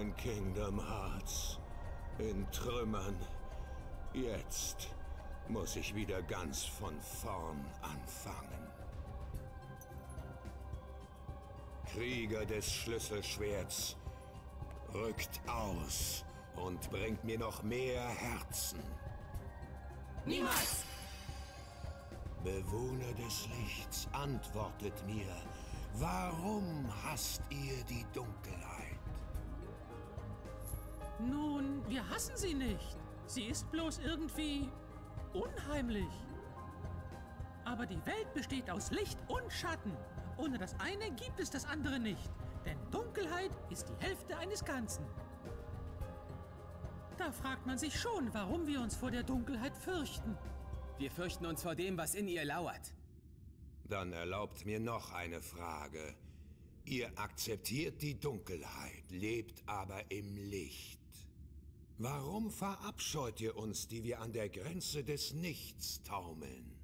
Mein Kingdom Hearts. In Trümmern. Jetzt muss ich wieder ganz von vorn anfangen. Krieger des Schlüsselschwerts, rückt aus und bringt mir noch mehr Herzen. Niemals! Bewohner des Lichts, antwortet mir, warum hasst ihr die Dunkelheit? Wir hassen sie nicht. Sie ist bloß irgendwie unheimlich. Aber die Welt besteht aus Licht und Schatten. Ohne das eine gibt es das andere nicht. Denn Dunkelheit ist die Hälfte eines Ganzen. Da fragt man sich schon, warum wir uns vor der Dunkelheit fürchten. Wir fürchten uns vor dem, was in ihr lauert. Dann erlaubt mir noch eine Frage. Ihr akzeptiert die Dunkelheit, lebt aber im Licht. Warum verabscheut ihr uns, die wir an der Grenze des Nichts taumeln?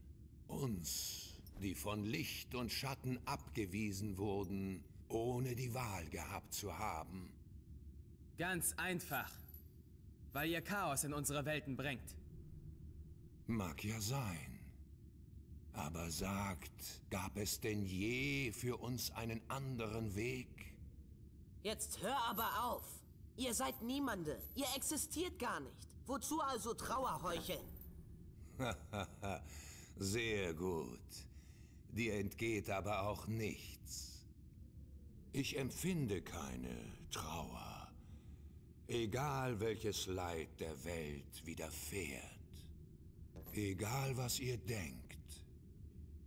Uns, die von Licht und Schatten abgewiesen wurden, ohne die Wahl gehabt zu haben? Ganz einfach. Weil ihr Chaos in unsere Welten bringt. Mag ja sein. Aber sagt, gab es denn je für uns einen anderen Weg? Jetzt hör aber auf. Ihr seid Niemande. Ihr existiert gar nicht. Wozu also Trauer heucheln? Sehr gut. Dir entgeht aber auch nichts. Ich empfinde keine Trauer. Egal welches Leid der Welt widerfährt. Egal was ihr denkt,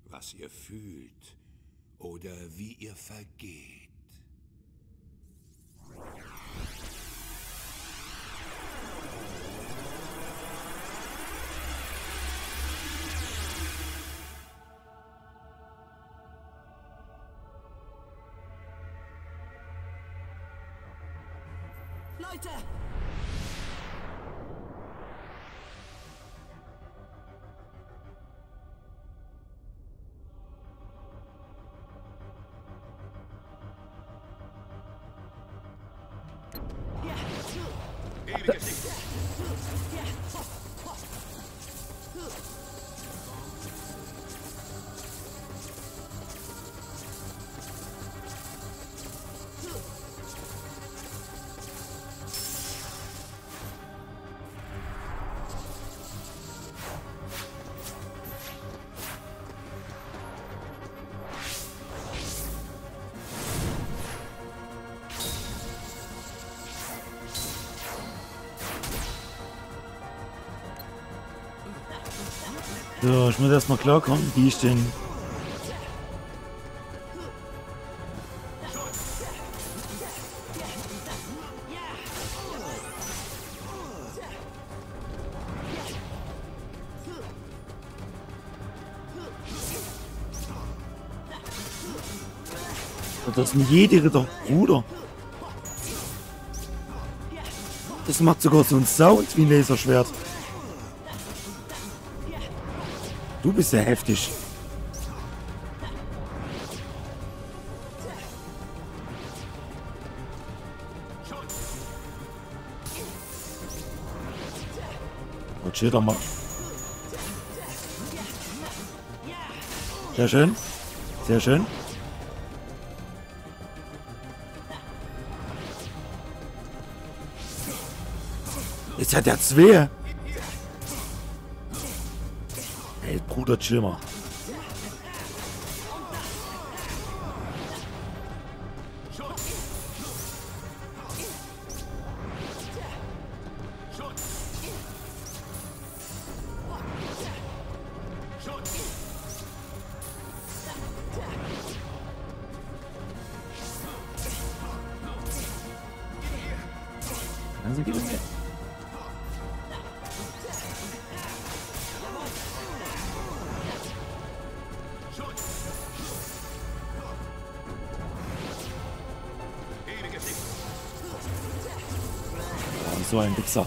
was ihr fühlt oder wie ihr vergeht. Leute! So, ich muss erstmal klarkommen, wie ich den... Das ist ein jeder Bruder. Das macht sogar so einen Sound wie ein Laserschwert. Du bist ja heftig. Und chill doch mal. Sehr schön. Sehr schön. Jetzt hat er zwei. Ey, Bruder, chill mal. Also geht es mir. so ein Wichser.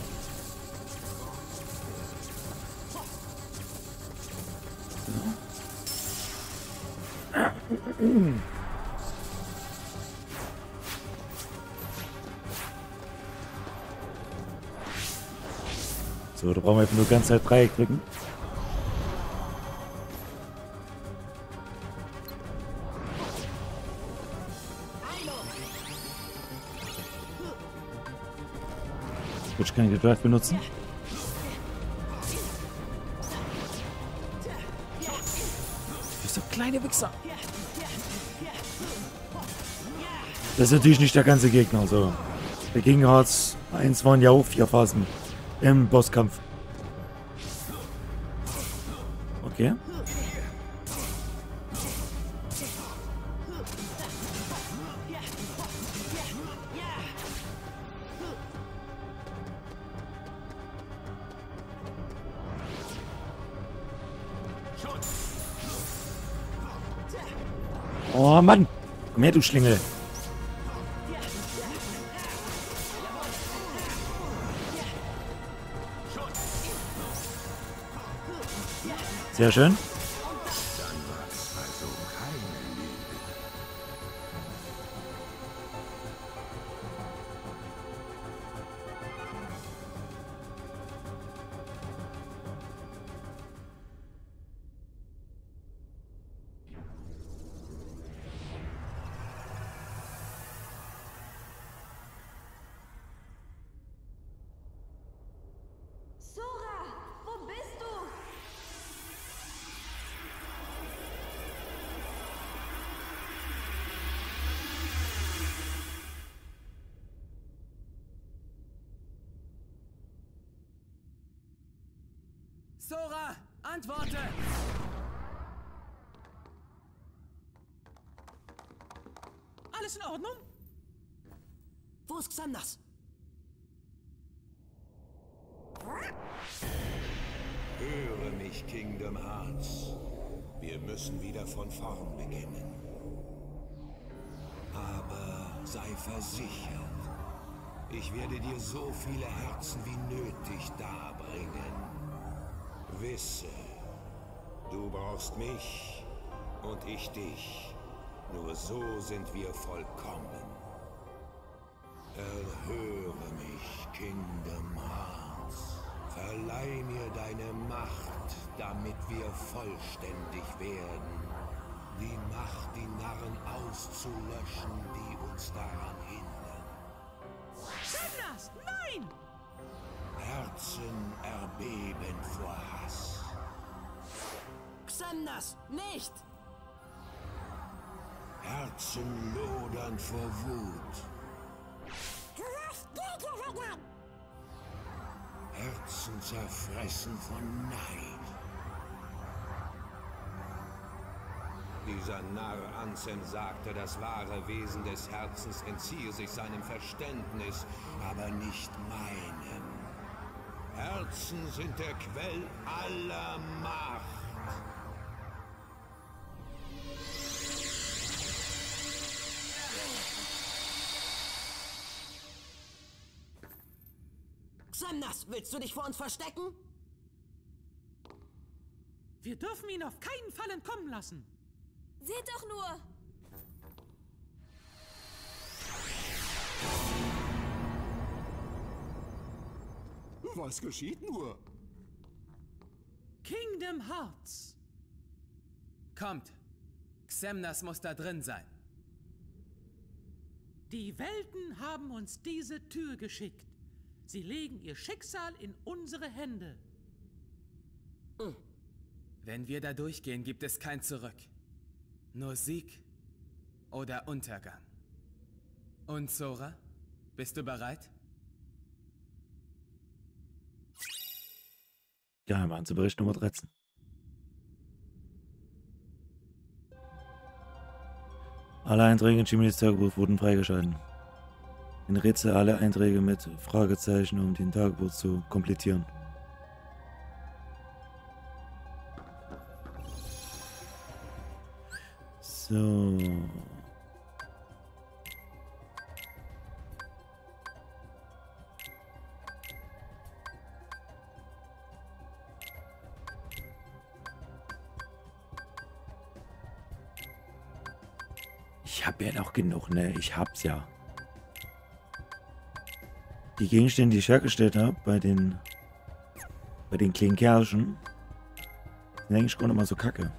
So, da brauchen wir jetzt nur ganz Zeit Dreieck drücken. Gut, kann ich den Drive benutzen. Du bist doch kleine Wichser. Das ist natürlich nicht der ganze Gegner. So. Der Gegenhards 1 waren ja auch vier Phasen im Bosskampf. Her, du Schlingel! Sehr schön. Sora, antworte! Alles in Ordnung? Wo ist Xandas? Höre mich, Kingdom Hearts. Wir müssen wieder von vorn beginnen. Aber sei versichert, ich werde dir so viele Herzen wie nötig darbringen. Wisse, du brauchst mich und ich dich. Nur so sind wir vollkommen. Erhöre mich, Kingdom Hearts. Verleih mir deine Macht, damit wir vollständig werden. Die Macht, die Narren auszulöschen, die uns daran hindern. Xandas, nein! Herzen erbeben vor Hass. Xandas, nicht! Herzen lodern vor Wut. Herzen zerfressen von Neid. Dieser Narr Ansem sagte, das wahre Wesen des Herzens entziehe sich seinem Verständnis, aber nicht meinem. Herzen sind der Quell aller Macht. Xandas, willst du dich vor uns verstecken? Wir dürfen ihn auf keinen Fall entkommen lassen. Seht doch nur! Was geschieht nur? Kingdom Hearts. Kommt! Xemnas muss da drin sein. Die Welten haben uns diese Tür geschickt. Sie legen ihr Schicksal in unsere Hände. Wenn wir da durchgehen, gibt es kein Zurück. Nur Sieg oder Untergang. Und Sora, bist du bereit? Geheimhandsbericht Nummer 13. Alle Einträge in Jiminy's Tagebuch wurden freigeschalten. In Rätsel alle Einträge mit Fragezeichen, um den Tagebuch zu komplettieren. So. Ich hab ja noch genug, ne? Ich hab's ja. Die Gegenstände, die ich hergestellt habe, bei den bei den kleinen Kerlchen sind eigentlich gar nicht mal so kacke.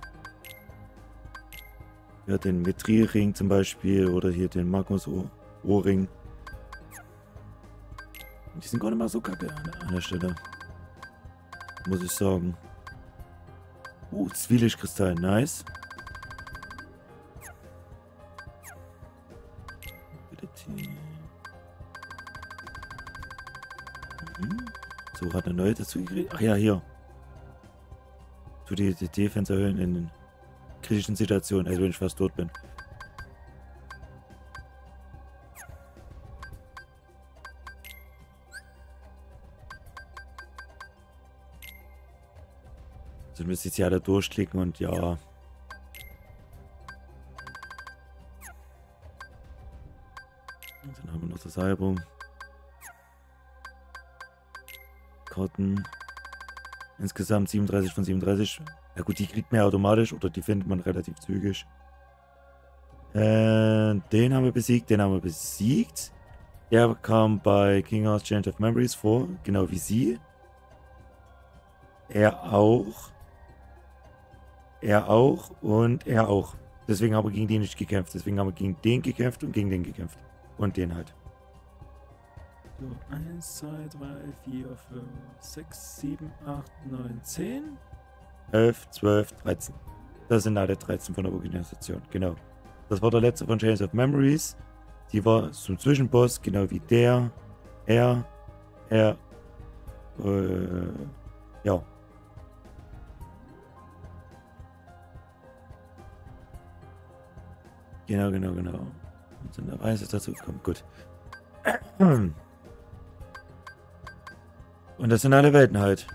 Ja, den Metrilring zum Beispiel oder hier den Magnus-Ohrring. Die sind gar nicht mal so kacke an, der Stelle. Muss ich sagen. Uh, Zwielichtkristall, nice. So, hat eine neue dazu gekriegt. Ach ja, hier. Tu die, die Defense erhöhen in kritischen Situationen, also wenn ich fast tot bin. So müsste ich sie alle durchklicken und ja. Dann haben wir noch das Album. Karten. Insgesamt 37 von 37. Ja gut, die kriegt man automatisch oder die findet man relativ zügig. Äh, den haben wir besiegt, den haben wir besiegt. Der kam bei King House Change of Memories vor, genau wie sie. Er auch. Er auch und er auch. Deswegen haben wir gegen den nicht gekämpft. Deswegen haben wir gegen den gekämpft und gegen den gekämpft. Und den halt. So, 1, 2, 3, 4, 5, 6, 7, 8, 9, 10, 11, 12, 13. Das sind alle 13 von der Organisation, genau. Das war der letzte von Chains of Memories. Die war zum Zwischenboss, genau wie der, er, er, äh, ja. Genau, genau, genau. Und sind dabei, ist dazu gekommen. Gut. Und das sind alle Welten halt.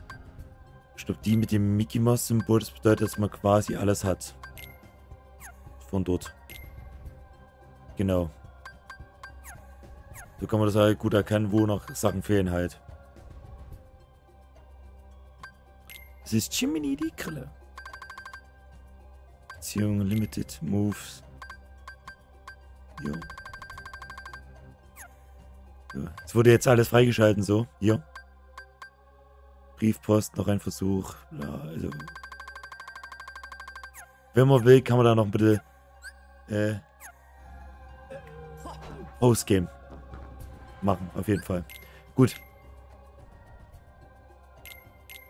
Ich glaube, die mit dem Mickey Mouse Symbol, das bedeutet, dass man quasi alles hat. Von dort. Genau. So kann man das halt gut erkennen, wo noch Sachen fehlen halt. Das ist Jiminy die Grille. Beziehung Limited Moves. Jo. So. Es wurde jetzt alles freigeschalten, so. Hier. Briefpost, noch ein Versuch. Ja, also. Wenn man will, kann man da noch ein bisschen äh, Postgame machen, auf jeden Fall. Gut.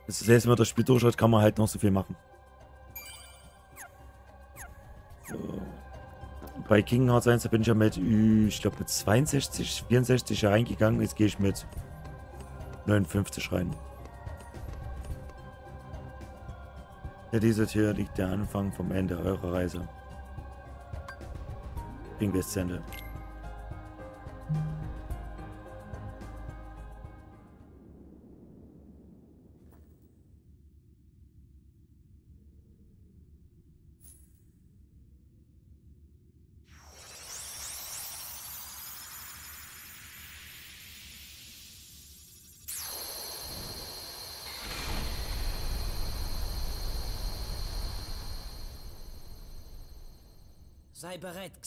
Das heißt, wenn man das Spiel durchschaut, kann man halt noch so viel machen. So. Bei King Hearts 1 bin ich ja mit, ich glaube mit 62, 64 reingegangen. Jetzt gehe ich mit 59 rein. Ja, dieser Tür liegt der Anfang vom Ende eurer Reise. Pinguis-Sende. Sei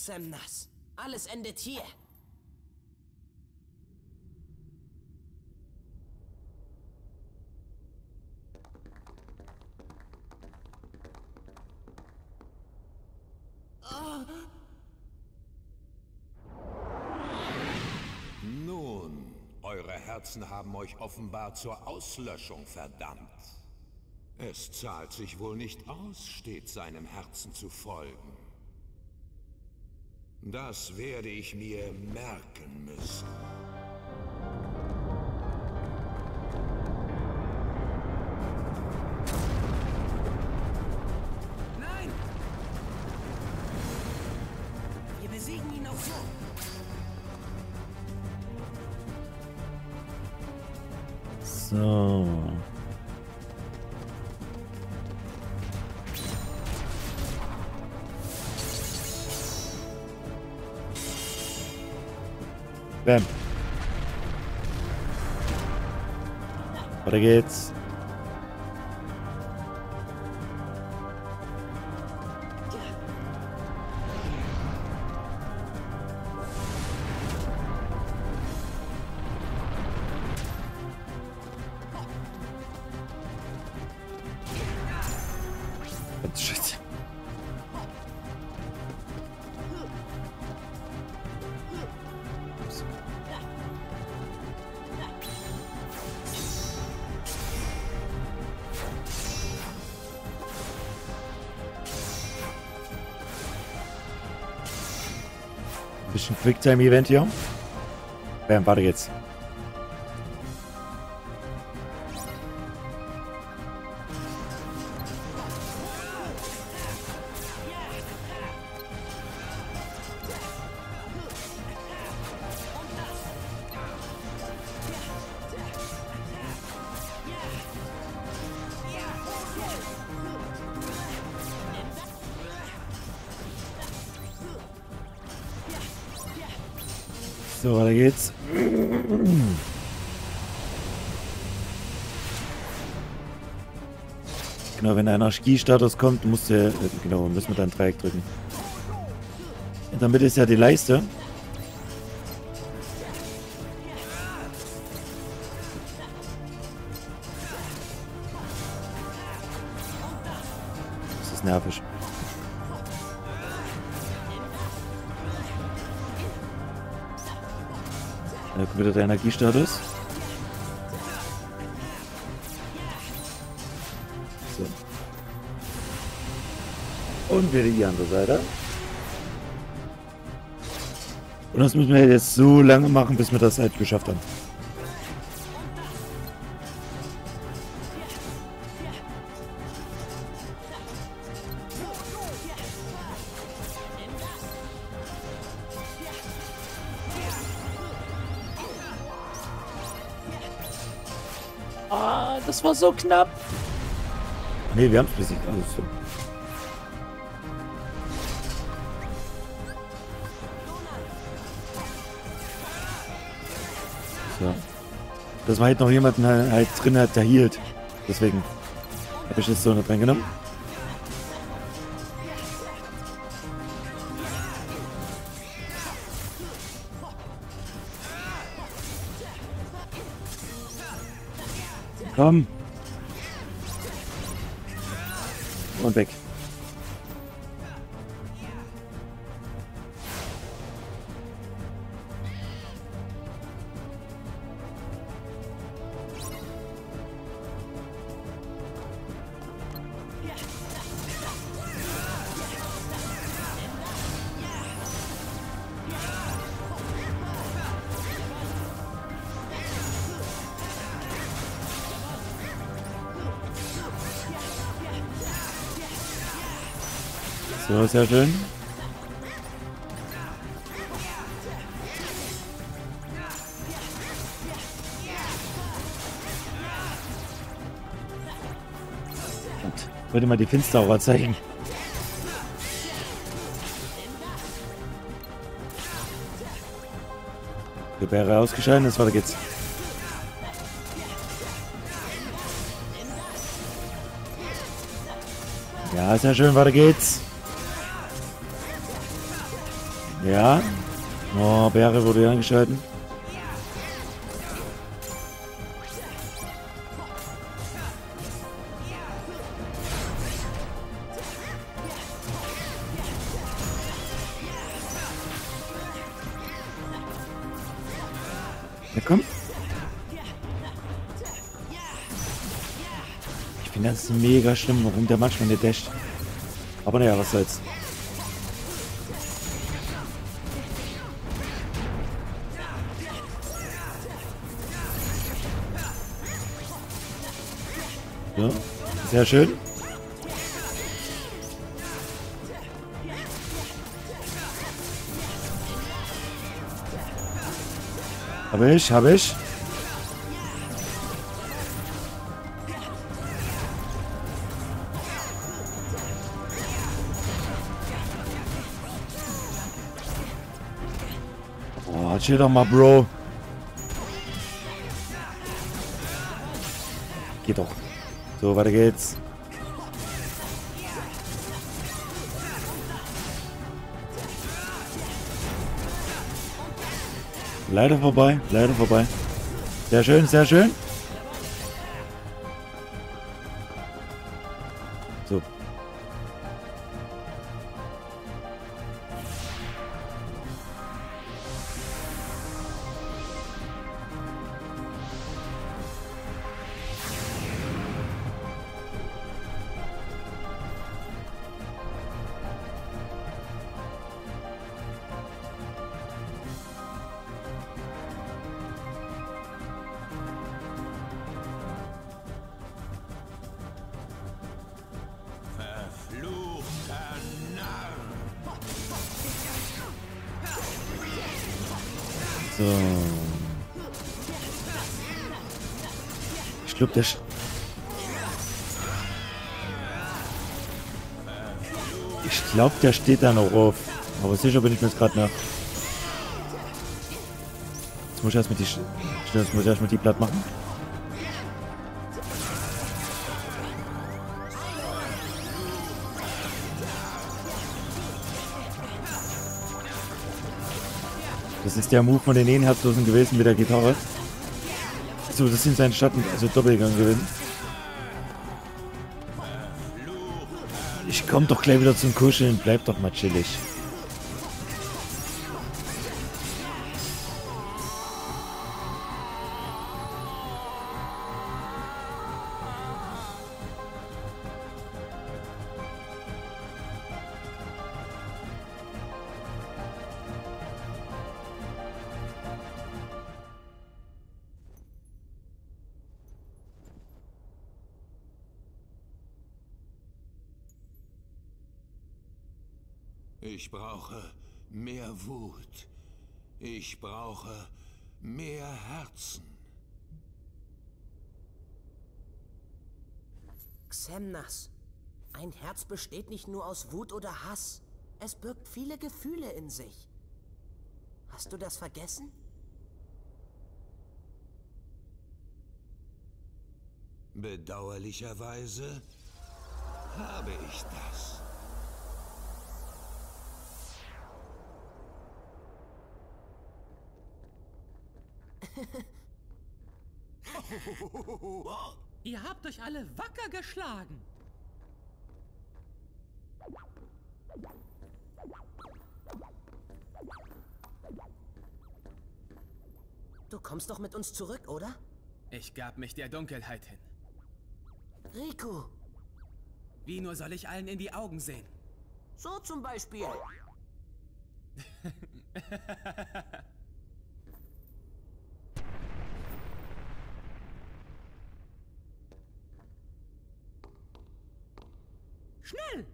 Xemnas. Alles endet hier. Nun, eure Herzen haben euch offenbar zur Auslöschung verdammt. Es zahlt sich wohl nicht aus, stets seinem Herzen zu folgen. Das werde ich mir merken müssen. Weiter geht's. Quicktime-Event hier. Bam, warte jetzt. Ski-Status kommt, musst du, äh, genau, müssen wir dann Dreieck drücken. In der Mitte ist ja die Leiste. Das ist nervig. Wieder der Energiestatus. Und wieder die andere Seite. Und das müssen wir jetzt so lange machen, bis wir das halt geschafft haben. Ah, das war so knapp. Nee, wir haben es besiegt. Also so. So. Das war halt noch jemanden halt drin hat, der hielt. Deswegen habe ich das so nicht reingenommen. Komm. Und weg. Sehr schön. Und wollte mal die Finsterer zeigen. Gebäre ausgeschaltet, jetzt weiter geht's. Ja, sehr schön, weiter geht's. Ja. Oh, Bäre wurde angeschalten. Ja, komm. Ich finde das mega schlimm, warum der manchmal nicht dasht. Aber naja, was soll's. Sehr schön. Hab ich, hab ich. Oh, chill doch mal, Bro. Geht doch. So, weiter geht's. Leider vorbei, leider vorbei. Sehr schön, sehr schön. Ich glaube, der... Sch ich glaube, der steht da noch auf. Aber sicher bin ich mir jetzt gerade nach. Jetzt muss ich erstmal die... Jetzt muss ich erstmal die platt machen. Das ist der Move von den Ehenherzlosen gewesen mit der Gitarre. So, das sind seine Schatten, also Doppelgang gewesen. Ich komm doch gleich wieder zum Kuscheln, bleib doch mal chillig. Brauche mehr Herzen. Xemnas, ein Herz besteht nicht nur aus Wut oder Hass. Es birgt viele Gefühle in sich. Hast du das vergessen? Bedauerlicherweise habe ich das. Ihr habt euch alle wacker geschlagen. Du kommst doch mit uns zurück, oder? Ich gab mich der Dunkelheit hin. Riku, Wie nur soll ich allen in die Augen sehen? so zum Beispiel. Schnell!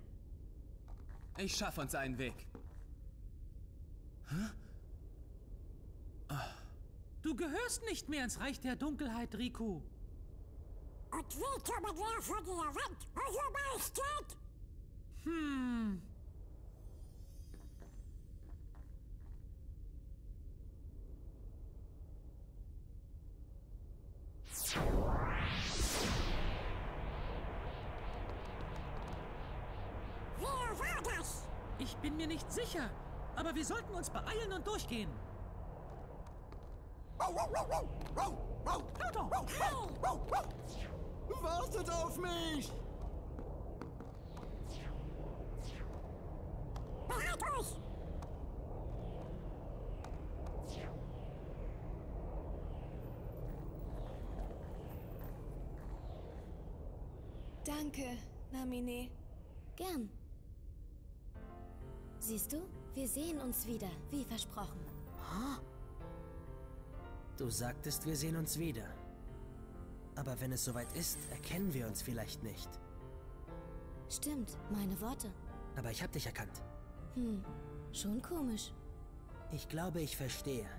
Ich schaff uns einen Weg. Du gehörst nicht mehr ins Reich der Dunkelheit, Riku. Und wie kommen wir von der Wand, Eure Majestät? Hm. Ich bin mir nicht sicher, aber wir sollten uns beeilen und durchgehen. Wartet auf mich! Bereit euch! Danke, Namine. Gern. Siehst du, wir sehen uns wieder, wie versprochen. Du sagtest, wir sehen uns wieder. Aber wenn es soweit ist, erkennen wir uns vielleicht nicht. Stimmt, meine Worte. Aber ich hab dich erkannt. Hm, schon komisch. Ich glaube, ich verstehe.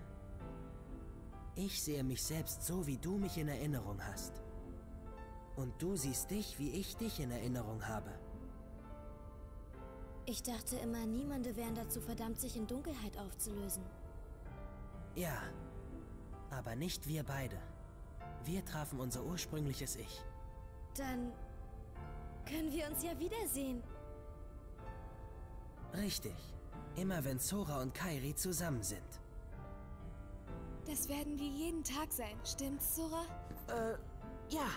Ich sehe mich selbst so, wie du mich in Erinnerung hast. Und du siehst dich, wie ich dich in Erinnerung habe. Ich dachte immer, niemande wären dazu verdammt, sich in Dunkelheit aufzulösen. Ja, aber nicht wir beide. Wir trafen unser ursprüngliches Ich. Dann können wir uns ja wiedersehen. Richtig. Immer wenn Sora und Kairi zusammen sind. Das werden wir jeden Tag sein, stimmt's, Sora? Äh, ja.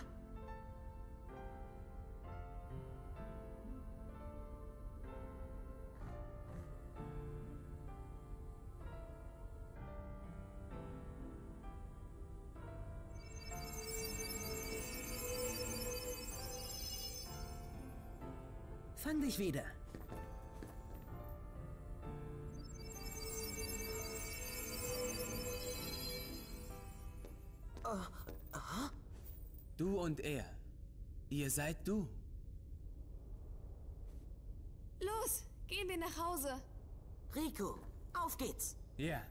Fang dich wieder. Du und er. Ihr seid du. Los, gehen wir nach Hause. Riku, auf geht's. Ja.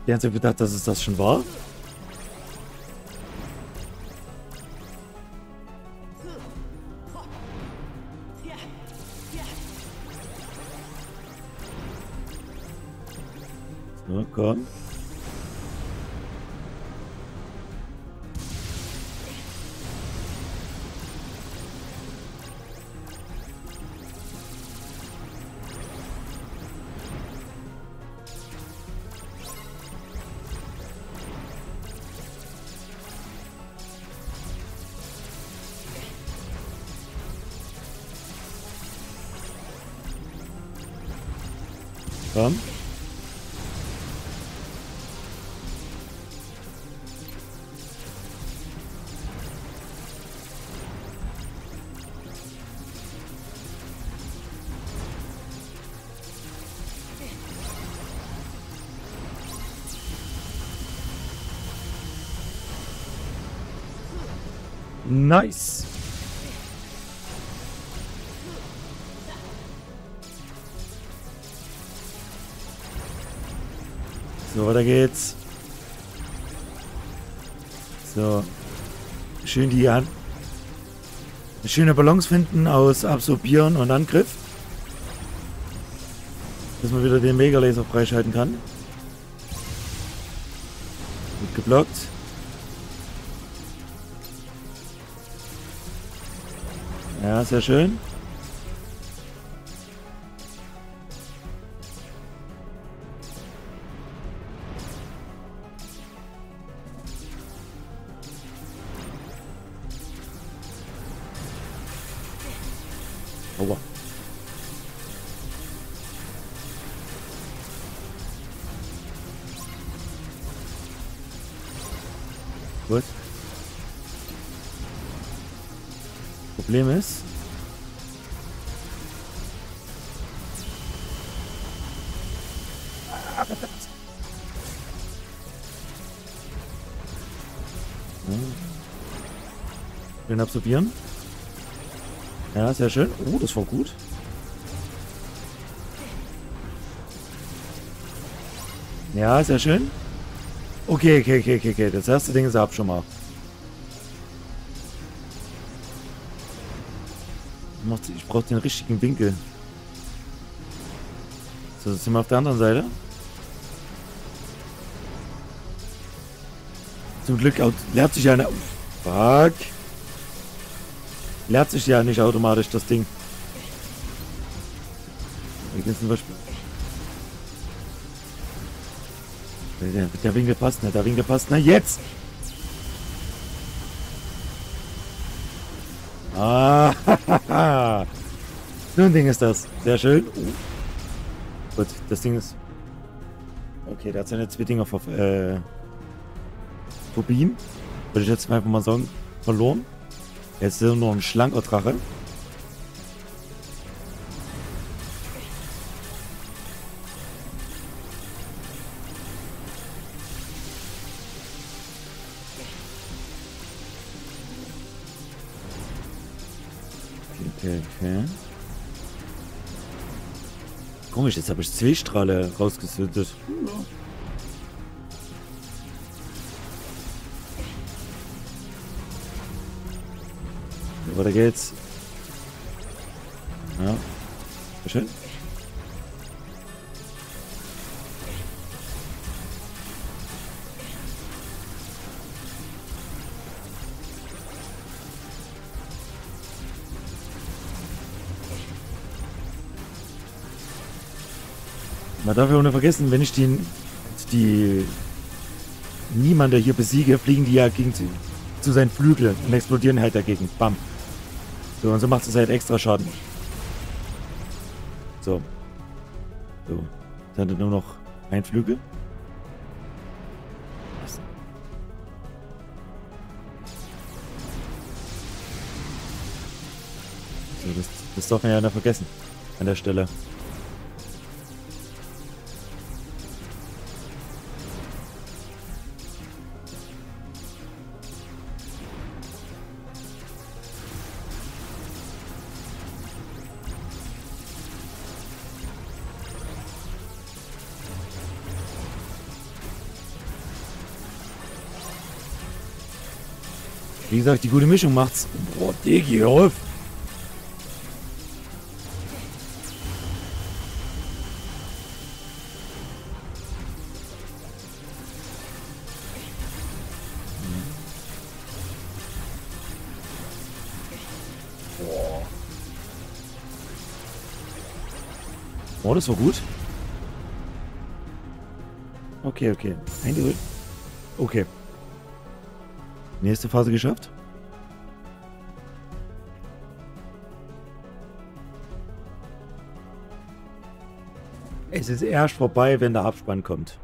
Habt ihr ernsthaft gedacht, dass es das schon war? Nice. So, weiter geht's. So. Schön die. Eine schöne Balance finden aus Absorbieren und Angriff. Dass man wieder den Mega-Laser freischalten kann. Gut geblockt. Sehr schön. Absorbieren. Ja, sehr schön. Oh, das war gut. Ja, sehr schön. Okay, okay, okay, okay, okay. Das erste Ding ist ab schon mal. Ich brauche den richtigen Winkel. So, jetzt sind wir auf der anderen Seite. Zum Glück lehrt sich eine... Fuck. Lehrt sich ja nicht automatisch das Ding. Der, der Winkel passt nicht, der Winkel passt. Na jetzt! Ah, ein Ding ist das. Sehr schön. Uh. Gut, das Ding ist... Okay, der hat seine zwei Dinger ver äh, Turbinen. Würde ich jetzt einfach mal sagen, verloren. Jetzt ist nur ein schlanker Drache. Okay. Komisch, jetzt habe ich zwei Strahle rausgesüttet. Weiter geht's. Ja. Sehr schön. Man darf ja auch nicht vergessen, wenn ich den, die niemand hier besiege, fliegen die ja gegen zu seinen Flügeln und explodieren halt dagegen. Bam. So, und so macht es halt extra Schaden. So. So. Er nur noch ein Flügel. So, das, das darf man ja nicht vergessen. An der Stelle. Gesagt, die gute Mischung macht's. Boah, Digi, auf. Oh, das war gut. Okay, okay. Okay. Nächste Phase geschafft. Es ist erst vorbei, wenn der Abspann kommt.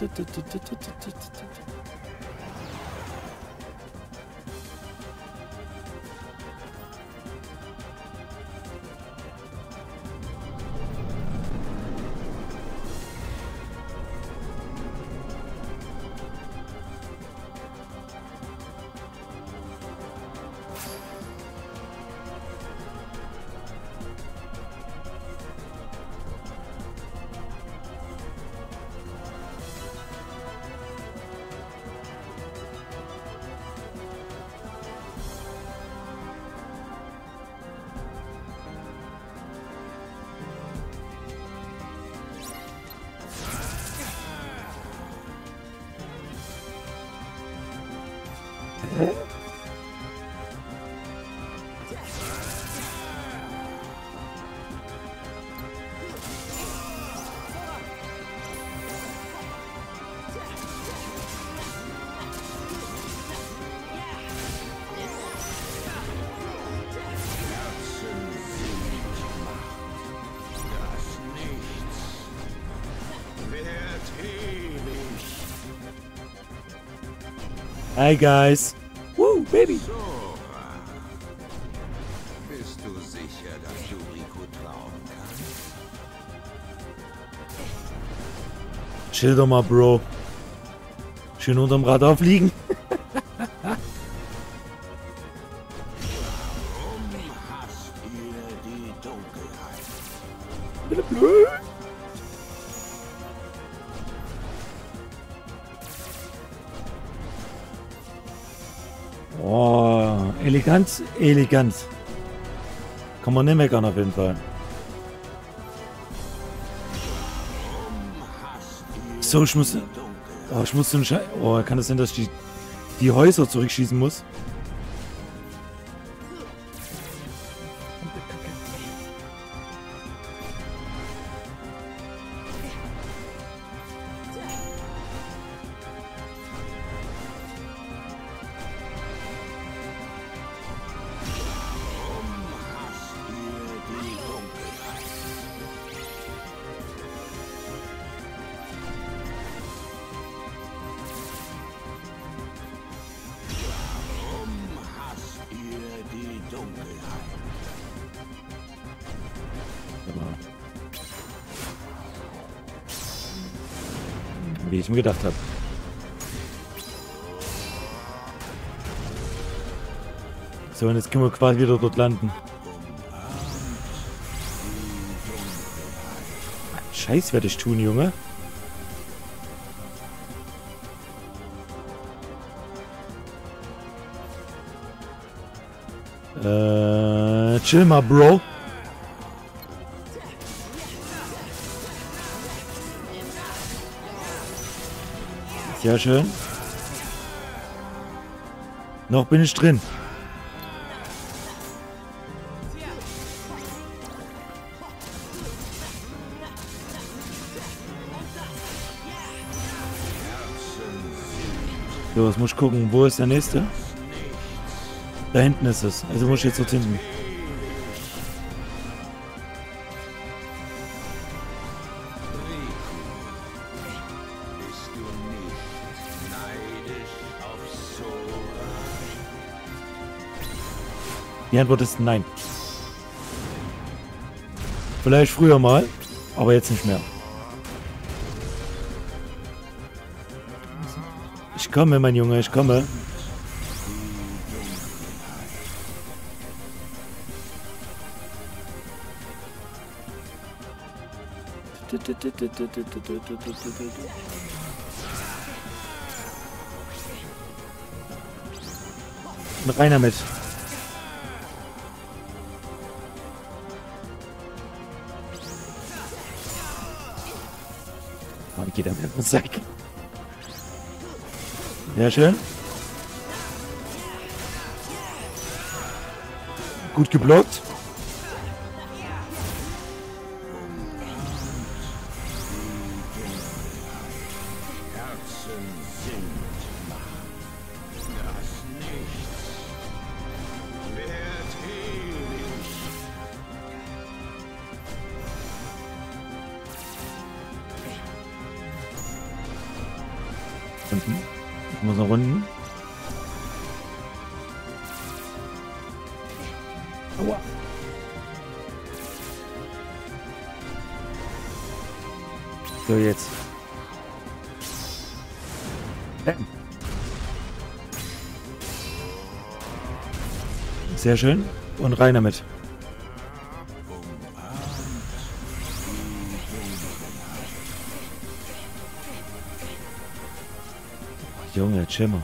du, du, Hi guys. Woo, baby. Bist du sicher, dass du Rico trauen kannst? Chill doch mal, Bro. Schön unterm Radar fliegen. Elegant, elegant. Kann man nicht meckern auf jeden Fall. So, ich muss... Oh, ich muss so einen Schei... Oh, kann das sein, dass ich die, die Häuser zurückschießen muss? Mir gedacht habe. So, und jetzt können wir quasi wieder dort landen. Scheiß werde ich tun, Junge. Äh, chill mal, Bro. Sehr schön. Noch bin ich drin. So, jetzt muss ich gucken, wo ist der nächste? Da hinten ist es. Also muss ich jetzt dort hinten. Die Antwort ist nein. Vielleicht früher mal, aber jetzt nicht mehr. Ich komme, mein Junge, ich komme. Rein damit. Geht er mir auf Sack? Sehr schön. Gut geblockt. Sehr schön. Und rein damit. Junge, Chimmer.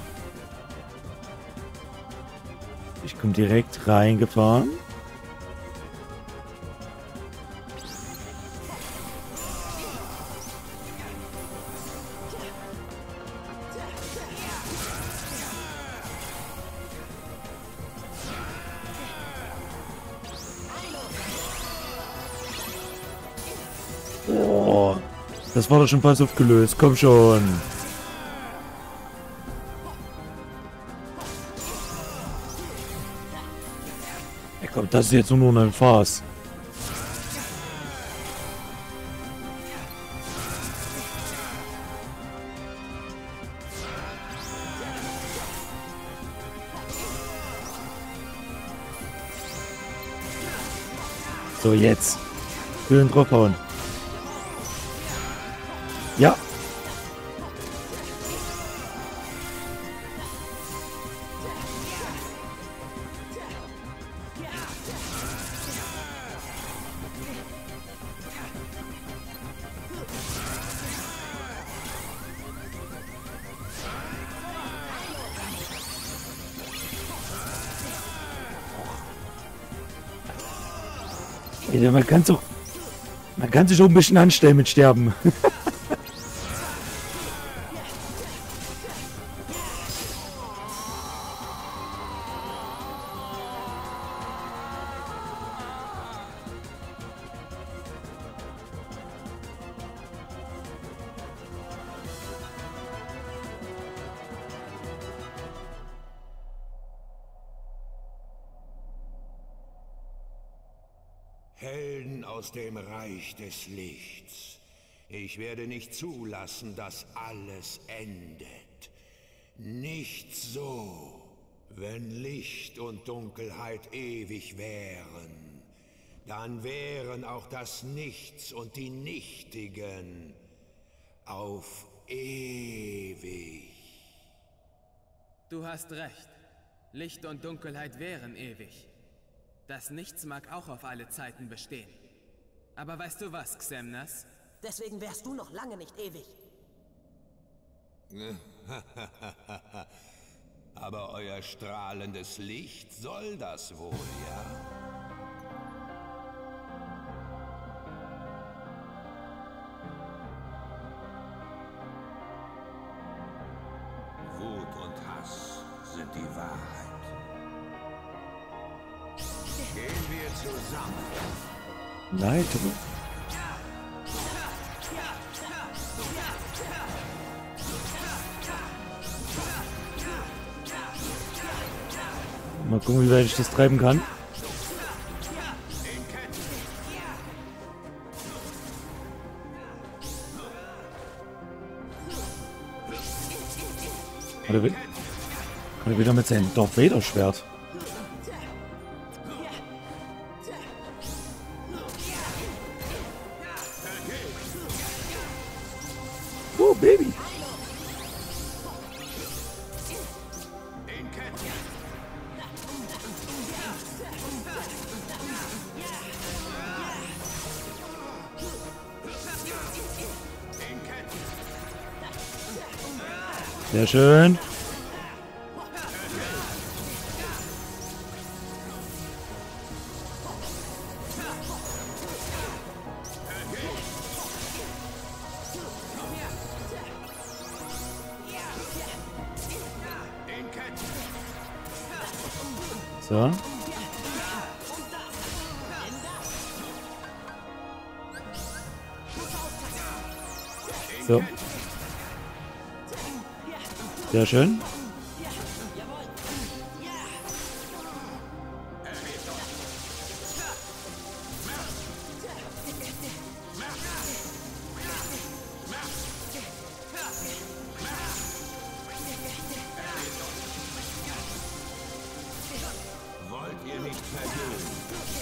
Ich komme direkt reingefahren. Das war doch schon fast aufgelöst. Komm schon. Ja, komm, das ist jetzt nur noch ein Fass. So, jetzt. Schön draufhauen. Ja. Man kann so, man kann sich auch ein bisschen anstellen mit Sterben. Ich werde nicht zulassen, dass alles endet. Nicht so. Wenn Licht und Dunkelheit ewig wären, dann wären auch das Nichts und die Nichtigen auf ewig. Du hast recht. Licht und Dunkelheit wären ewig. Das Nichts mag auch auf alle Zeiten bestehen. Aber weißt du was, Xemnas? Deswegen wärst du noch lange nicht ewig. Aber euer strahlendes Licht soll das wohl, ja? Wut und Hass sind die Wahrheit. Gehen wir zusammen. Leitung. soweit ich das treiben kann. Oder, oder wieder mit seinem Darth Vader Schwert. Oh, Baby. Sehr schön. Sehr schön.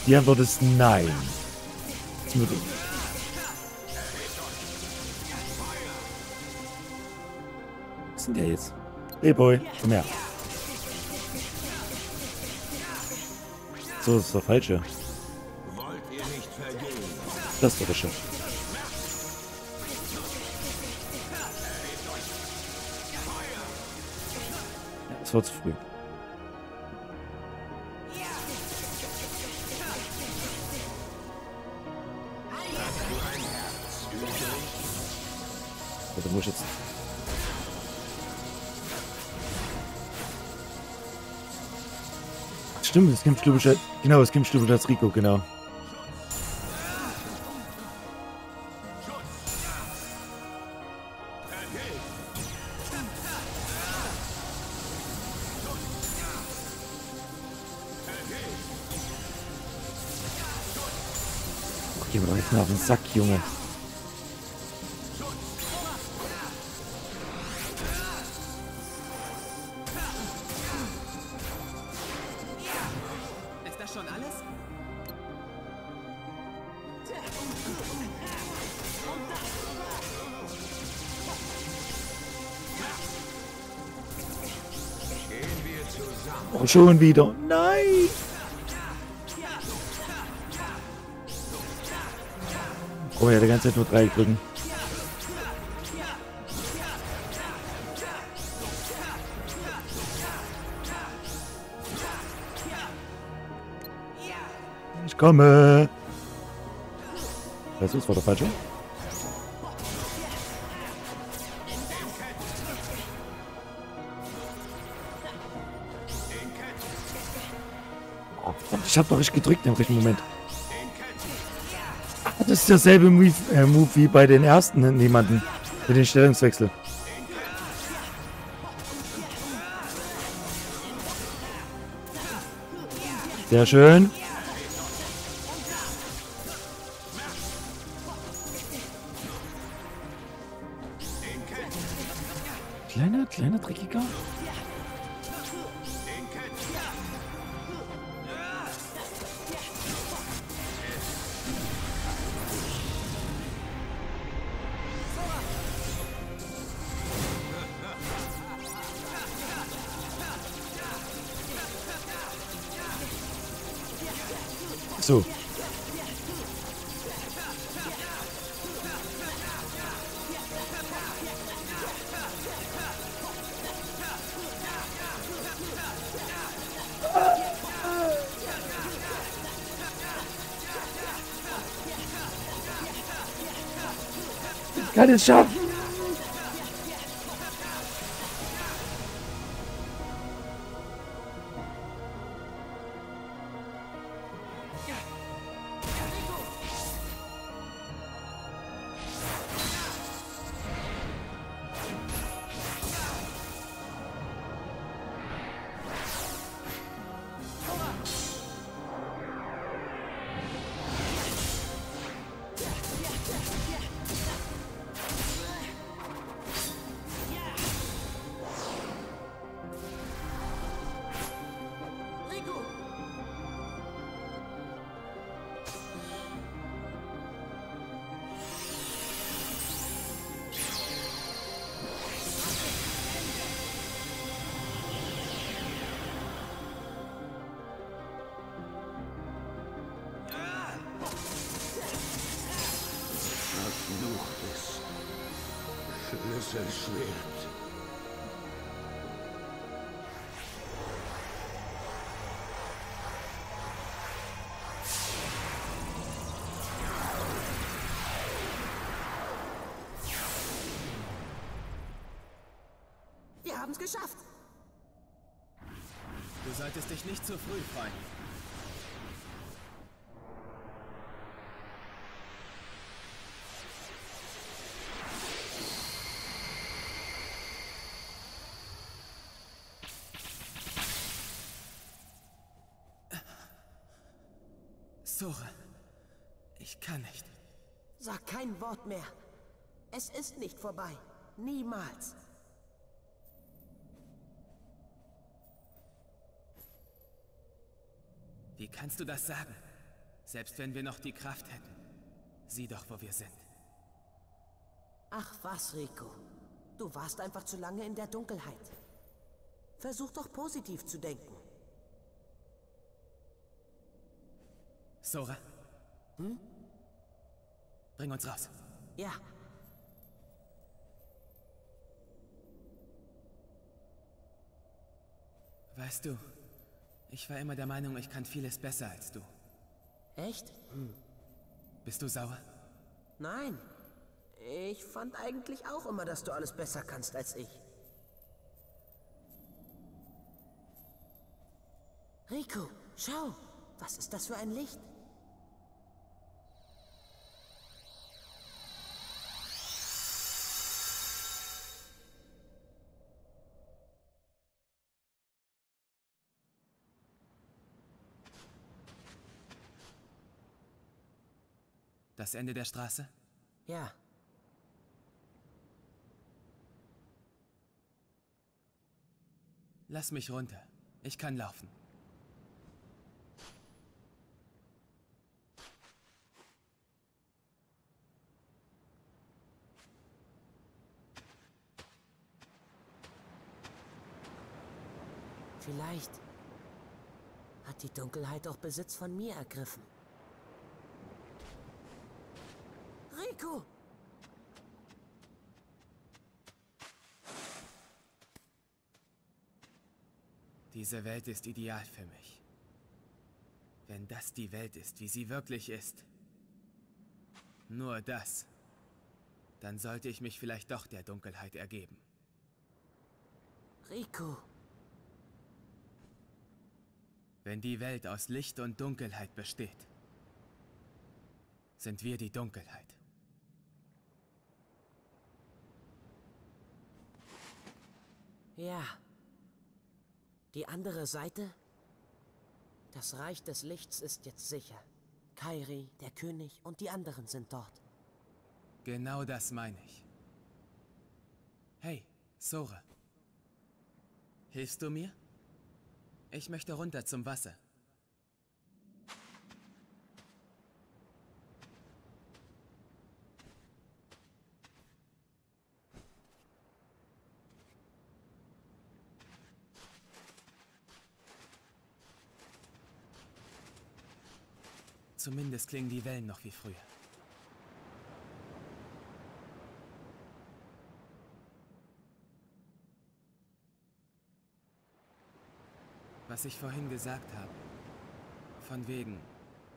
Die Antwort ist nein. Nur Hey Boy, komm her. So, das ist der falsche. Das ist der. Ja, das war zu früh. Es ich als- Genau, es kämpft ich als Rico, genau. Guck dir mal jetzt mal auf den Sack, Junge. Oh, schon wieder. Nein! Oh ja, die ganze Zeit nur drei drücken. Ich komme. Das ist war der falsche. Ich hab doch richtig gedrückt im richtigen Moment. Ah, Das ist derselbe Move, äh, Move wie bei den ersten niemanden. Mit den Stellungswechsel. Sehr schön. Ich Wechselschwert. Wir haben es geschafft. Du solltest dich nicht zu früh freuen. Sora, ich kann nicht. Sag kein Wort mehr. Es ist nicht vorbei. Niemals. Wie kannst du das sagen? Selbst wenn wir noch die Kraft hätten. Sieh doch, wo wir sind. Ach was, Rico. Du warst einfach zu lange in der Dunkelheit. Versuch doch positiv zu denken. Sora? Hm? Bring uns raus. Ja. Weißt du, ich war immer der Meinung, ich kann vieles besser als du. Echt? Hm. Bist du sauer? Nein. Ich fand eigentlich auch immer, dass du alles besser kannst als ich. Rico, schau. Was ist das für ein Licht? Das Ende der Straße? Ja. Lass mich runter. Ich kann laufen. Vielleicht hat die Dunkelheit auch Besitz von mir ergriffen. Rico! Diese Welt ist ideal für mich. Wenn das die Welt ist, wie sie wirklich ist. Nur das. Dann sollte ich mich vielleicht doch der Dunkelheit ergeben. Rico. Wenn die Welt aus Licht und Dunkelheit besteht, sind wir die Dunkelheit. Ja. Die andere Seite? Das Reich des Lichts ist jetzt sicher. Kairi, der König und die anderen sind dort. Genau das meine ich. Hey, Sora. Hilfst du mir? Ich möchte runter zum Wasser. Zumindest klingen die Wellen noch wie früher. Was ich vorhin gesagt habe. Von wegen,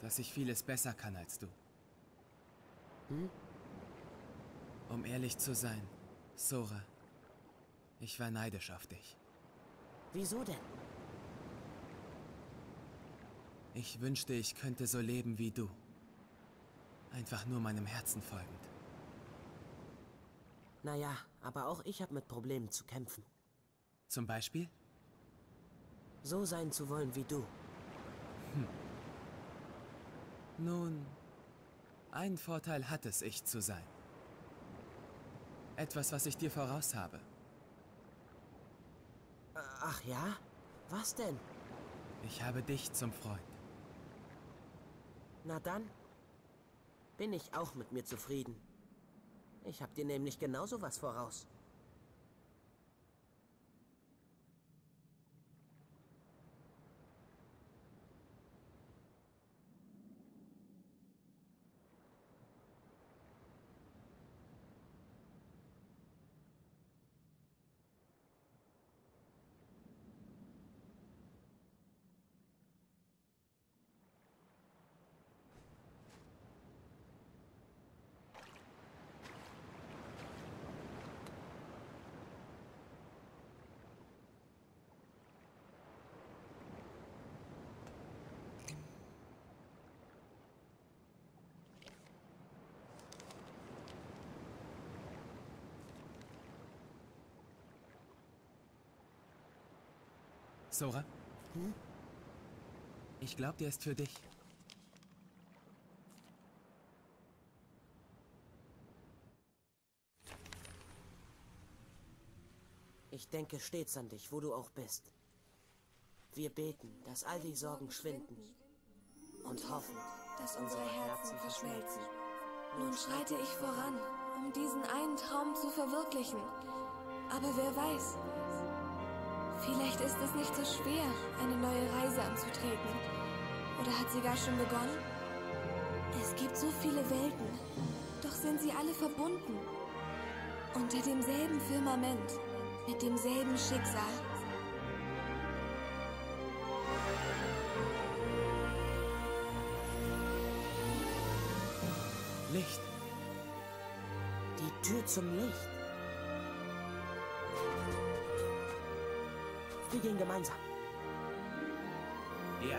dass ich vieles besser kann als du. Hm? Um ehrlich zu sein, Sora, ich war neidisch auf dich. Wieso denn? Ich wünschte, ich könnte so leben wie du. Einfach nur meinem Herzen folgend. Naja, aber auch ich habe mit Problemen zu kämpfen. Zum Beispiel? So sein zu wollen wie du. Hm. Nun, einen Vorteil hat es, ich zu sein. Etwas, was ich dir voraus habe. Ach ja? Was denn? Ich habe dich zum Freund. Na dann, bin ich auch mit mir zufrieden. Ich hab dir nämlich genauso was voraus. Sora? Ich glaube, der ist für dich. Ich denke stets an dich, wo du auch bist. Wir beten, dass all die Sorgen schwinden und hoffen, dass unsere Herzen verschmelzen. Nun schreite ich voran, um diesen einen Traum zu verwirklichen. Aber wer weiß, vielleicht ist es nicht so schwer, eine neue Reise anzutreten. Oder hat sie gar schon begonnen? Es gibt so viele Welten, doch sind sie alle verbunden. Unter demselben Firmament, mit demselben Schicksal. Licht. Die Tür zum Licht. Wir gehen gemeinsam. Ja.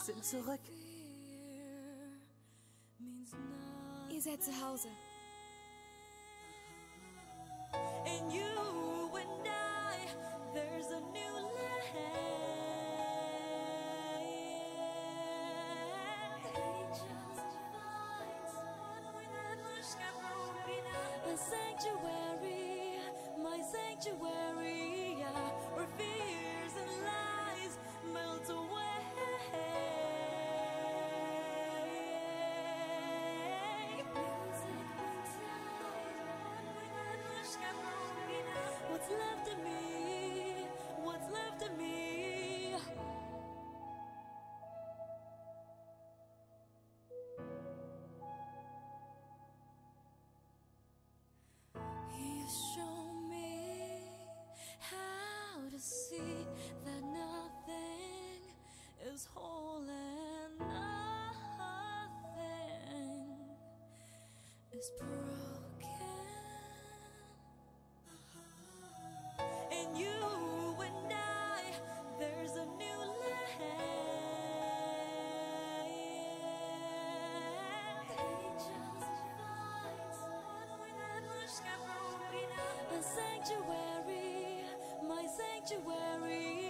Sind zurück. Ihr seid zu Hause. Is broken. In you and I, there's a new land. A sanctuary, my sanctuary,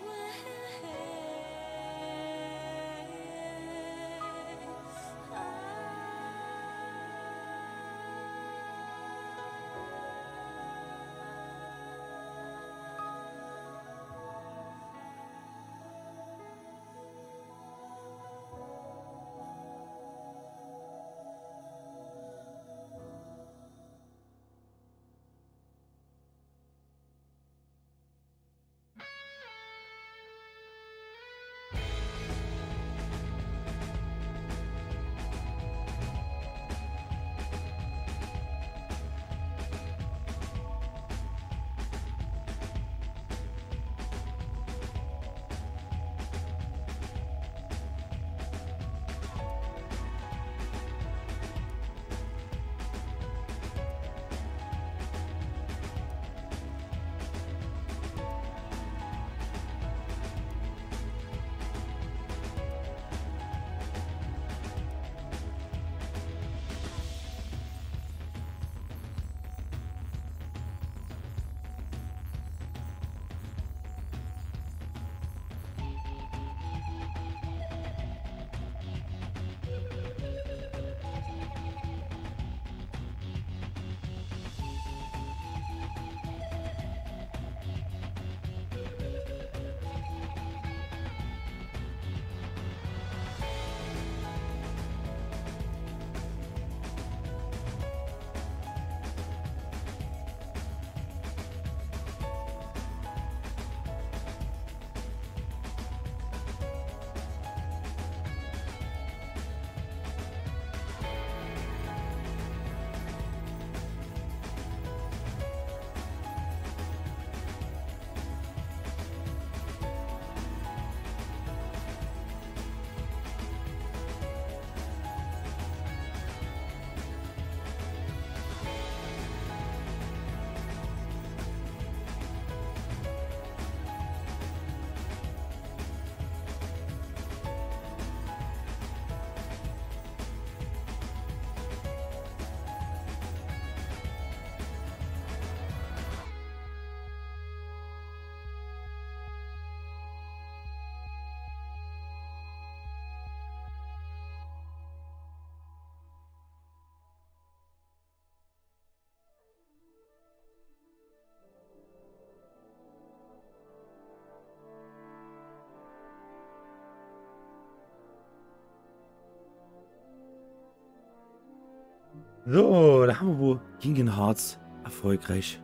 So, da haben wir wohl Kingdom Hearts erfolgreich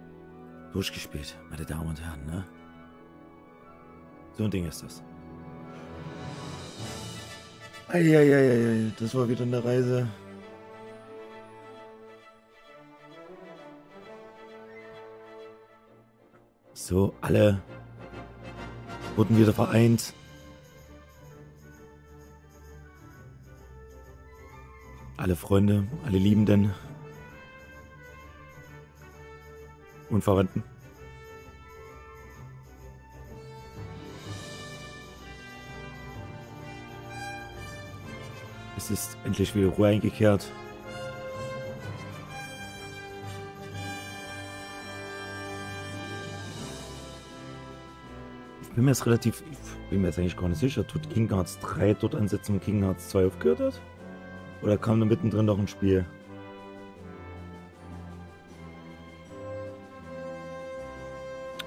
durchgespielt, meine Damen und Herren, ne? So ein Ding ist das. Eieieiei, das war wieder eine Reise. So, alle wurden wieder vereint. Alle Freunde, alle Liebenden und Verwandten. Es ist endlich wieder Ruhe eingekehrt. Ich bin mir jetzt relativ, ich bin mir jetzt eigentlich gar nicht sicher, tut Kingdom Hearts 3 dort ansetzen, wo Kingdom Hearts 2 aufgehört hat? Oder kam da mittendrin noch ein Spiel?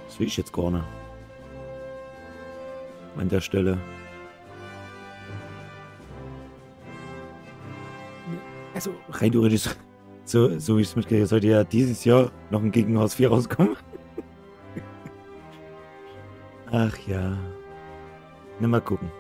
Das will ich jetzt gar nicht. An der Stelle. Also rein theoretisch, so, so wie ich es mitkriege, sollte ja dieses Jahr noch ein Hearts 4 rauskommen. Ach ja. Na mal gucken.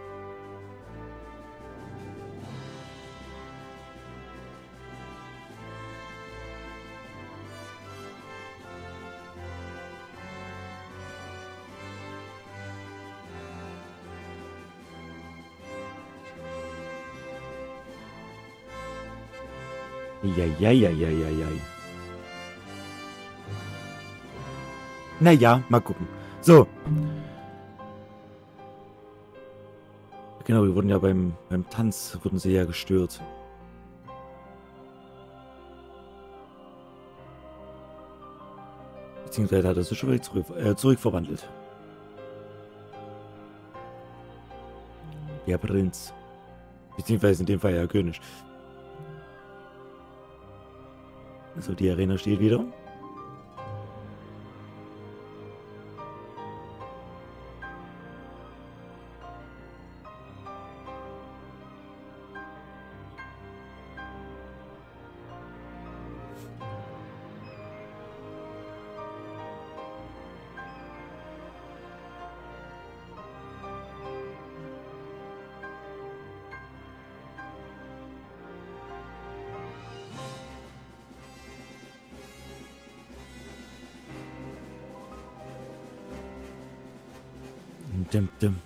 Ja. Naja, mal gucken. So. Genau, wir wurden ja beim, beim Tanz, wurden sie ja gestört. Beziehungsweise hat er sich schon wieder zurück, äh, zurückverwandelt. Der Prinz. Beziehungsweise in dem Fall ja König. Also die Arena steht wieder. Dim, dim.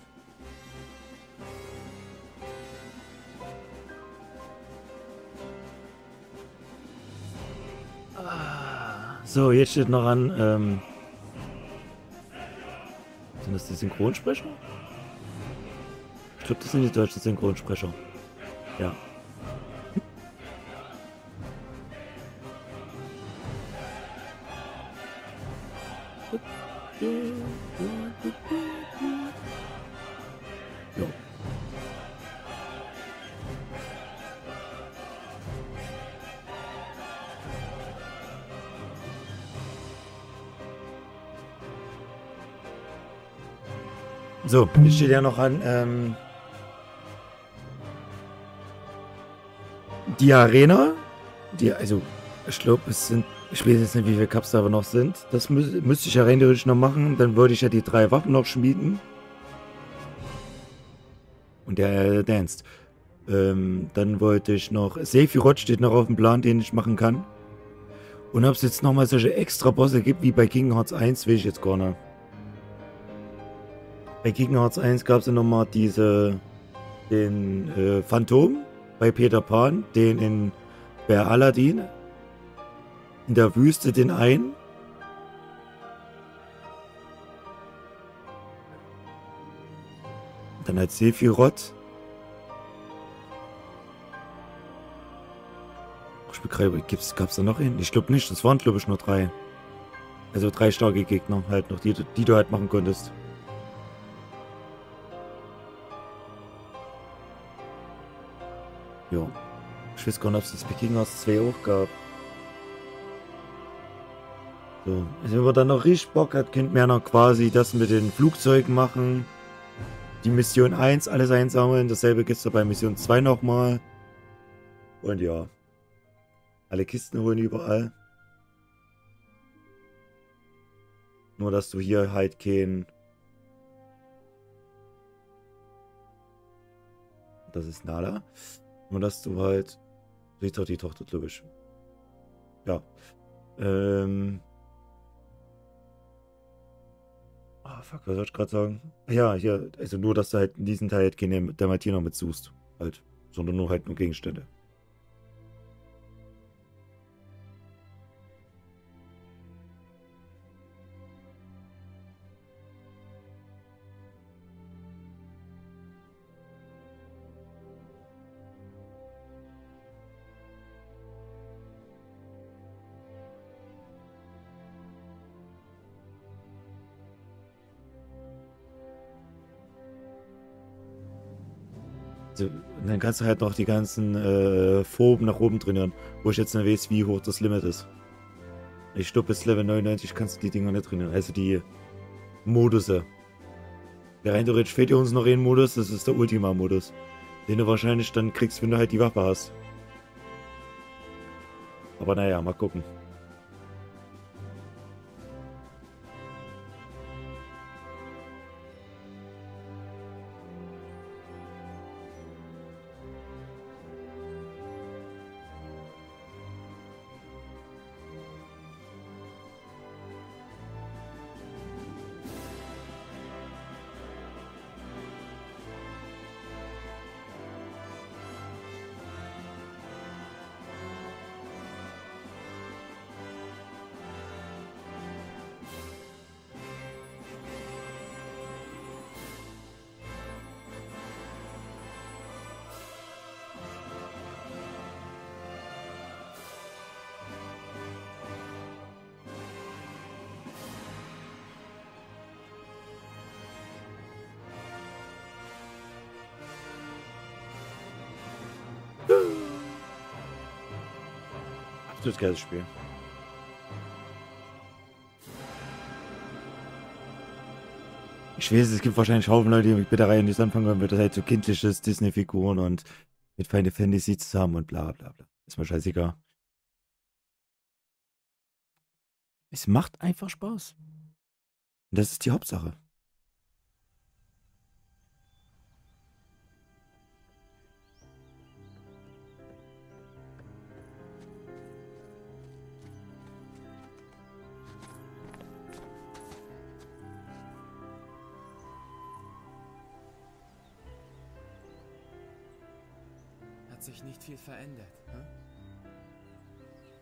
So, jetzt steht noch an, ähm, sind das die Synchronsprecher? Ich glaube, das sind die deutschen Synchronsprecher. Ja. So, jetzt steht ja noch an, ähm, die Arena, die, also, ich glaube, es sind, ich weiß jetzt nicht, wie viele Cups da aber noch sind. Das müß, müsste ich ja rein theoretisch noch machen. Dann würde ich ja die drei Waffen noch schmieden. Und der äh, danced. Ähm, dann wollte ich noch, Sephiroth steht noch auf dem Plan, den ich machen kann. Und ob es jetzt nochmal solche extra Bosse gibt, wie bei Kingdom Hearts 1, will ich jetzt gar nicht. Bei Kingdom Hearts 1 gab es ja nochmal diese, den äh, Phantom bei Peter Pan, den in bei Aladdin, in der Wüste den einen. Dann als Sephiroth. Ich begreife, gibt's, gab's da noch einen? Ich glaube nicht, das waren glaube ich nur drei. Also drei starke Gegner halt noch, die, die du halt machen konntest. Ich weiß gar nicht, ob es das bei King Hearts 2 auch gab. So, also wenn man dann noch richtig Bock hat, könnte man ja noch quasi das mit den Flugzeugen machen. Die Mission 1 alles einsammeln. Dasselbe gibt es bei Mission 2 nochmal. Und ja. alle Kisten holen überall. Nur, dass du hier halt kein... Das ist Nala. Nur, dass du halt... Sie ist doch die Tochter, glaube ich. Ja. Ähm... Ah, fuck, was soll ich gerade sagen? Ja, hier, also nur, dass du halt in diesem Teil halt keine Dalmatiner mit suchst. Halt. Sondern nur halt nur Gegenstände. Kannst du halt noch die ganzen äh, Phoben nach oben trainieren, wo ich jetzt nicht weiß, wie hoch das Limit ist. Ich glaube, bis Level 99 kannst du die Dinger nicht trainieren, also die Modusse. Der rein theoretisch fehlt ja uns noch ein Modus, das ist der Ultima-Modus. Den du wahrscheinlich dann kriegst, wenn du halt die Waffe hast. Aber naja, mal gucken. Absolut geiles Spiel. Ich weiß, es gibt wahrscheinlich Haufen Leute, die mit Reihe nicht anfangen können, weil das halt so kindliches Disney-Figuren und mit Final Fantasy zusammen und bla bla bla. Ist mir scheißegal. Es macht einfach Spaß. Und das ist die Hauptsache. Viel verändert, hm?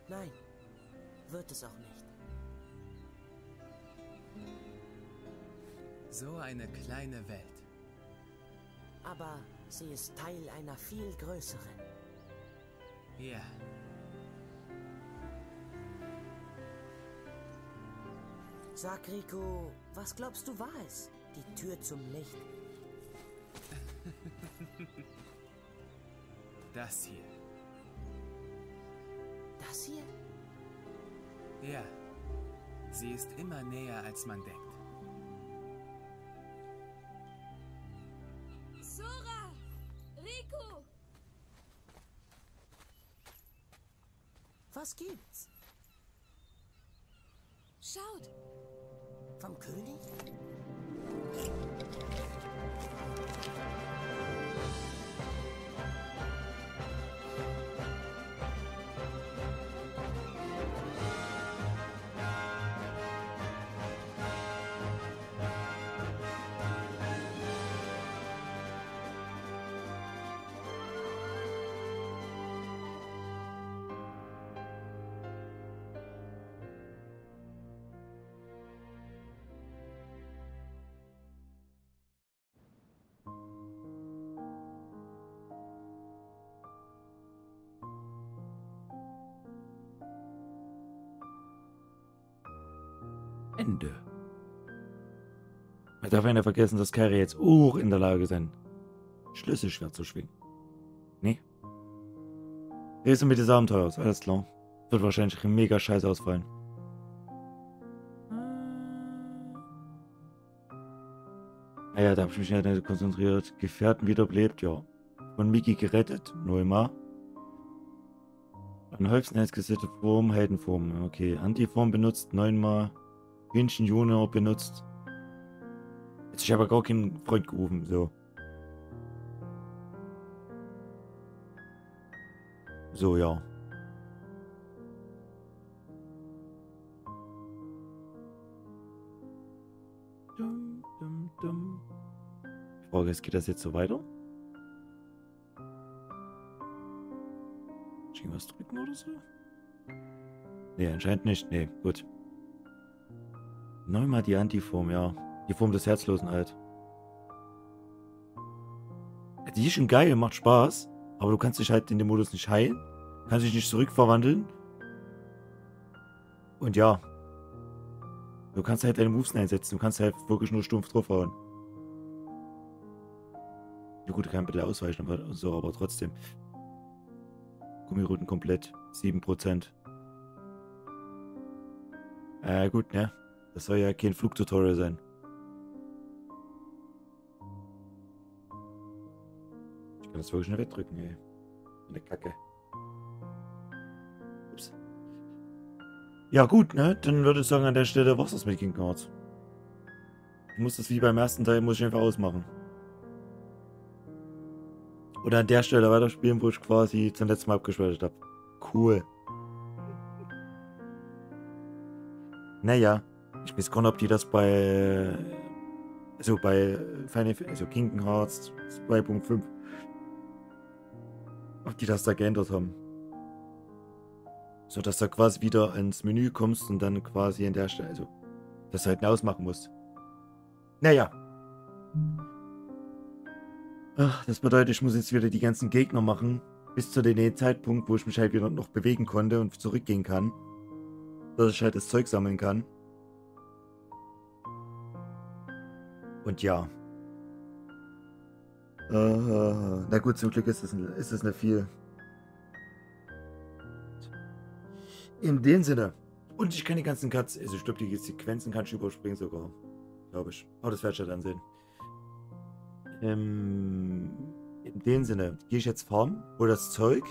Nein, wird es auch nicht. So eine kleine Welt. Aber sie ist Teil einer viel größeren. Ja, Sag, Rico, was glaubst du war es? Die Tür zum Licht. Das hier. Das hier? Ja. Sie ist immer näher, als man denkt. Ende. Man darf einer vergessen, dass Kairi jetzt auch in der Lage sein, Schlüsselschwert zu schwingen. Nee. Rede mit des Abenteuers, alles klar. Wird wahrscheinlich mega scheiße ausfallen. Naja, da habe ich mich ja nicht konzentriert. Gefährten wiederbelebt, ja. Von Miki gerettet, Neumar. An häufigsten eingesetzte Form, Heldenform. Okay, Antiform benutzt, neunmal. Hühnchen Junior benutzt. Jetzt ich aber gar keinen Freund gerufen, so. So, ja. Dum, dum, dum. Die Frage ist, geht das jetzt so weiter? Muss ich irgendwas drücken oder so? Nee, anscheinend nicht. Nee, gut. Neunmal die Antiform, ja. Die Form des Herzlosen halt. Die ist schon geil, macht Spaß. Aber du kannst dich halt in dem Modus nicht heilen. Kannst dich nicht zurückverwandeln. Und ja. Du kannst halt deine Moves einsetzen. Du kannst halt wirklich nur stumpf draufhauen. Ja gut, kann bitte ausweichen, aber so, aber trotzdem. Gummiruten komplett. 7%. Äh, gut, ne? Das soll ja kein Flugtutorial sein. Ich kann das wirklich schnell wegdrücken, ey. Eine Kacke. Ups. Ja, gut, ne? Dann würde ich sagen, an der Stelle war's das mit Kingdom Hearts. Ich muss das wie beim ersten Teil, muss ich einfach ausmachen. Oder an der Stelle weiterspielen, wo ich quasi zum letzten Mal abgeschaltet habe. Cool. Naja, ich weiß gar nicht, ob die das bei. Also bei Final also Kingdom Hearts 2.5. Ob die das da geändert haben. So dass du quasi wieder ins Menü kommst und dann quasi an der Stelle. Also, dass du halt ausmachen musst. Naja. Ach, das bedeutet, ich muss jetzt wieder die ganzen Gegner machen. Bis zu dem Zeitpunkt, wo ich mich halt wieder noch bewegen konnte und zurückgehen kann. Dass ich halt das Zeug sammeln kann. Und ja. Äh, na gut, zum Glück ist es, ist es nicht viel. In dem Sinne. Und ich kann die ganzen Cuts, also ich glaube, die Sequenzen kann ich überspringen sogar. Glaube ich. Aber das werde ich ja dann sehen. Ähm, in dem Sinne, gehe ich jetzt farmen, hol das Zeug.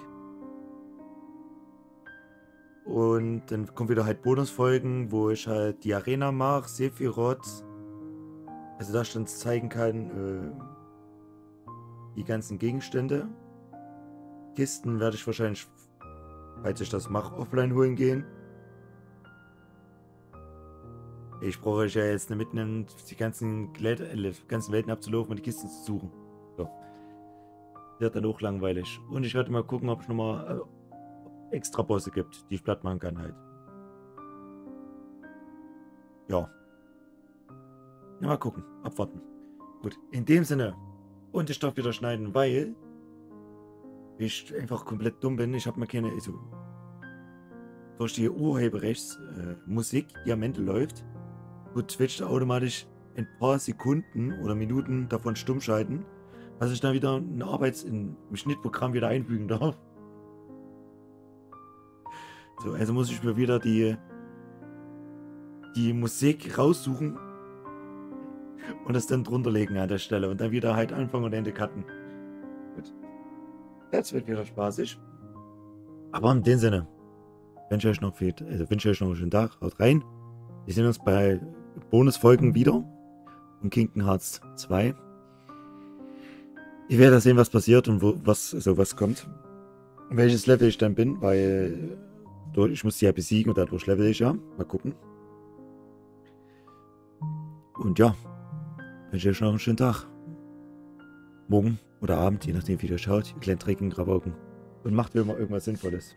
Und dann kommen wieder halt Bonusfolgen, wo ich halt die Arena mache, Sephiroth. Also da schon zeigen kann, äh, die ganzen Gegenstände. Kisten werde ich wahrscheinlich, falls ich das mache, offline holen gehen. Ich brauche ja jetzt nicht mitnehmen, die ganzen, Glät äh, ganzen Welten abzulaufen und die Kisten zu suchen. So. Wird dann auch langweilig. Und ich werde mal gucken, ob es nochmal äh, extra Bosse gibt, die ich platt machen kann halt. Ja. Na, mal gucken. Abwarten. Gut, in dem Sinne. Und ich darf wieder schneiden, weil ich einfach komplett dumm bin. Ich habe mir keine, also durch die Urheberrechtsmusik, äh, die am Ende läuft, wird Twitch automatisch ein paar Sekunden oder Minuten davon stumm schalten, dass ich dann wieder ein Arbeits im Schnittprogramm wieder einfügen darf. So, also muss ich mir wieder die, die Musik raussuchen und das dann drunter legen an der Stelle und dann wieder halt Anfang und Ende cutten. Gut. Das wird wieder spaßig. Aber in dem Sinne, wünsche euch noch viel, also wünsche euch noch einen schönen Tag. Haut rein. Wir sehen uns bei Bonusfolgen wieder. Und Kingdom Hearts 2. Ich werde sehen, was passiert und wo, was, also was kommt. Welches Level ich dann bin, weil ich muss die ja besiegen und dadurch level ich ja. Mal gucken. Und ja, wünsche euch noch einen schönen Tag. Morgen oder Abend, je nachdem wie ihr schaut. Ihr kleinen Trinken, Grabaugen. Und macht immer irgendwas Sinnvolles.